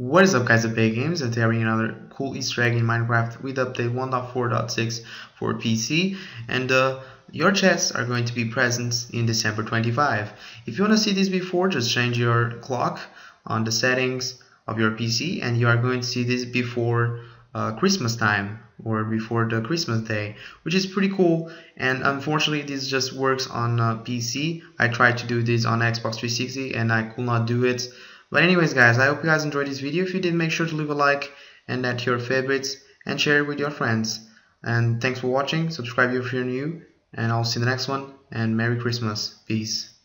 What is up guys at Bay Games and today I another cool easter egg in Minecraft with update 1.4.6 for PC and uh, your chests are going to be present in December 25. If you want to see this before just change your clock on the settings of your PC and you are going to see this before uh, Christmas time or before the Christmas day which is pretty cool and unfortunately this just works on uh, PC. I tried to do this on Xbox 360 and I could not do it but anyways guys, I hope you guys enjoyed this video. If you did, make sure to leave a like and add your favorites and share it with your friends. And thanks for watching. Subscribe if you're new. And I'll see you in the next one. And Merry Christmas. Peace.